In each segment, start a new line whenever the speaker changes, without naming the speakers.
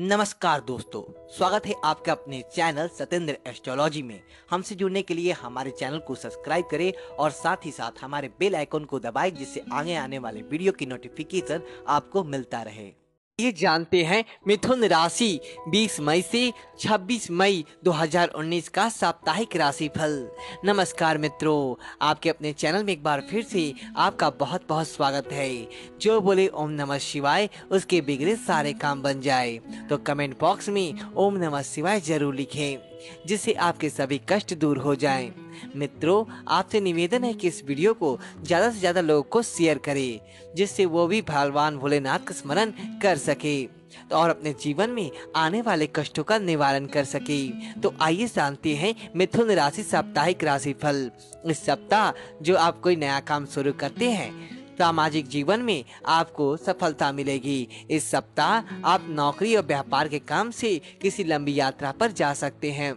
नमस्कार दोस्तों, स्वागत है आपका अपने चैनल सतेंद्र एस्ट्रोलॉजी में। हमसे जुड़ने के लिए हमारे चैनल को सब्सक्राइब करें और साथ ही साथ हमारे बेल आइकन को दबाएँ, जिससे आगे आने वाले वीडियो की नोटिफिकेशन आपको मिलता रहे। ये जानते हैं मिथुन राशि 20 मई से 26 मई 2019 का साप्ताहिक राशि फल नमस्कार मित्रों, आपके अपने चैनल में एक बार फिर से आपका बहुत बहुत स्वागत है। जो बोले ओम नमः शिवाय, उसके बिगड़े सारे काम बन जाए। तो कमेंट बॉक्स में ओम नमः शिवाय ज़रूर लिखें, जिससे आपके सभी कष्ट दूर हो जाएँ। मित्रों, आपसे निवेदन है कि इस वीडियो को ज़्यादा से ज़्यादा लोगों को शेयर करें, जिससे वो भी भगवान भोलेनाथ का स्मरण कर सके तो और अपने जीवन में आने वाले कष्टों का निवारण कर सके। तो आइए जानते हैं मिथुन राशि साप्ताहिक राशि फल इस सप्ताह जो आप कोई नया काम शुरू करते हैं, सामाजिक जीवन में आपको सफलता मिलेगी। इस सप्ताह आप नौकरी और व्यापार के काम से किसी लंबी यात्रा पर जा सकते हैं।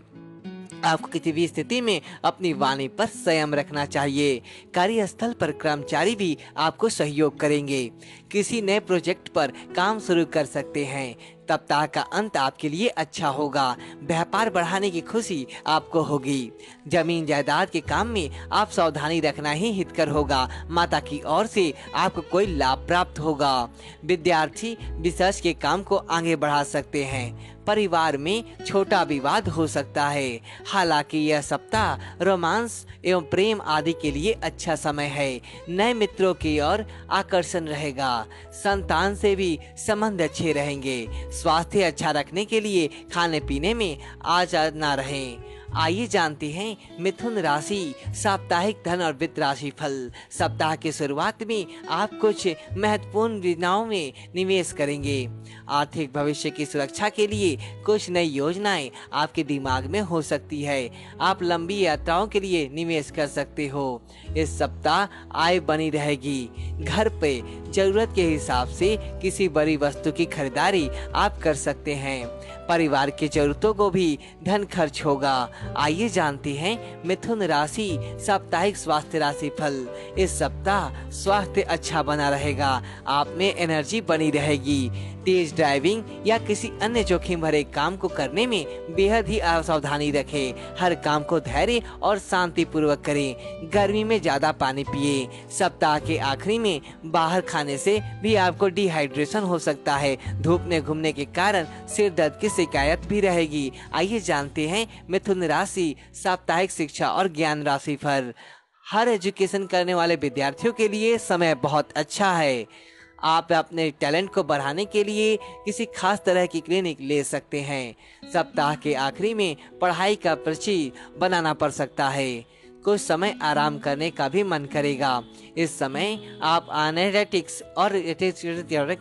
आपको किसी भी स्थिति में अपनी वाणी पर संयम रखना चाहिए। कार्यस्थल पर कर्मचारी भी आपको सहयोग करेंगे। किसी नए प्रोजेक्ट पर काम शुरू कर सकते हैं। सप्ताह का अंत आपके लिए अच्छा होगा। व्यापार बढ़ाने की खुशी आपको होगी। ज़मीन जायदाद के काम में आप सावधानी रखना ही हितकर होगा। माता की ओर से आपको कोई लाभ प्राप्त होगा। विद्यार्थी रिसर्च के काम को आगे बढ़ा सकते हैं। परिवार में छोटा विवाद हो सकता है। हालाँकि यह सप्ताह रोमांस एवं प्रेम आदि के लिए अच्छा समय है। नए मित्रों की ओर आकर्षण रहेगा। संतान से भी संबंध अच्छे रहेंगे। स्वास्थ्य अच्छा रखने के लिए खाने पीने में आज़ाद ना रहें। आइए जानते हैं, मिथुन राशि, साप्ताहिक धन और वित्त राशि फल। सप्ताह के शुरुआत में आप कुछ महत्वपूर्ण योजनाओं में निवेश करेंगे। आर्थिक भविष्य की सुरक्षा के लिए कुछ नई योजनाएँ आपके दिमाग में हो सकती है। आप लंबी यात्राओं के लिए निवेश कर सकते हो। इस सप्ताह आय बनी रहेगी। घर पे ज़रूरत के हिसाब से किसी बड़ी वस्तु की खरीदारी आप कर सकते हैं। परिवार की जरूरतों को भी धन खर्च होगा। आइए जानते हैं मिथुन राशि साप्ताहिक स्वास्थ्य राशि फल। इस सप्ताह स्वास्थ्य अच्छा बना रहेगा, आप में एनर्जी बनी रहेगी। तेज ड्राइविंग या किसी अन्य जोखिम भरे काम को करने में बेहद ही असावधानी रखें। हर काम को धैर्य और शांति पूर्वक करें। गर्मी में ज़्यादा पानी पिए। सप्ताह के आखिरी में बाहर खाने से भी आपको डिहाइड्रेशन हो सकता है। धूप में घूमने के कारण सिर दर्द की शिकायत भी रहेगी। आइए जानते हैं मिथुन राशि, साप्ताहिक शिक्षा और ज्ञान राशि पर। हर एजुकेशन करने वाले विद्यार्थियों के लिए समय बहुत अच्छा है। आप अपने टैलेंट को बढ़ाने के लिए किसी खास तरह की क्लिनिक ले सकते हैं। सप्ताह के आखिरी में पढ़ाई का पर्ची बनाना पड़ सकता है। कुछ समय आराम करने का भी मन करेगा। इस समय आप एनालिटिक्स और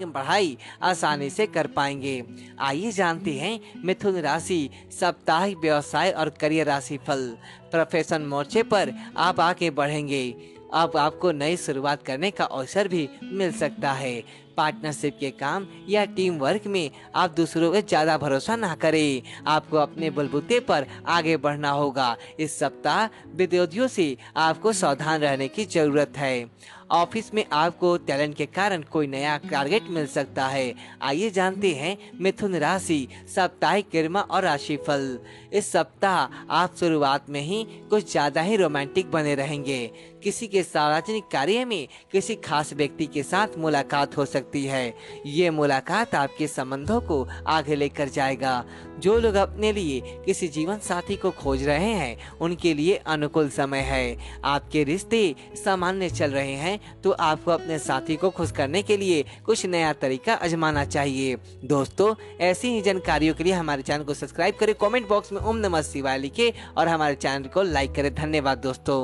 पढ़ाई आसानी से कर पाएँगे। आइए जानते हैं मिथुन राशि, साप्ताहिक व्यवसाय और करियर राशि फल प्रोफेशन मोर्चे पर आप आगे बढ़ेंगे। अब आपको नई शुरुआत करने का अवसर भी मिल सकता है। पार्टनरशिप के काम या टीम वर्क में आप दूसरों पे ज़्यादा भरोसा ना करें। आपको अपने बलबूते पर आगे बढ़ना होगा। इस सप्ताह विद्यार्थियों से आपको सावधान रहने की ज़रूरत है। ऑफ़िस में आपको टैलेंट के कारण कोई नया टारगेट मिल सकता है। आइए जानते हैं मिथुन राशि, साप्ताहिक किरमा और राशि फल इस सप्ताह आप शुरुआत में ही कुछ ज़्यादा ही रोमांटिक बने रहेंगे। किसी के सार्वजनिक कार्य में किसी खास व्यक्ति के साथ मुलाकात हो सकती है। ये मुलाकात आपके संबंधों को आगे लेकर जाएगा। जो लोग अपने लिए किसी जीवन साथी को खोज रहे हैं, उनके लिए अनुकूल समय है। आपके रिश्ते सामान्य चल रहे हैं तो आपको अपने साथी को खुश करने के लिए कुछ नया तरीका आजमाना चाहिए। दोस्तों, ऐसी ही जानकारियों के लिए हमारे चैनल को सब्सक्राइब करें, कमेंट बॉक्स में ओम नमः शिवाय लिखे और हमारे चैनल को लाइक करें। धन्यवाद दोस्तों।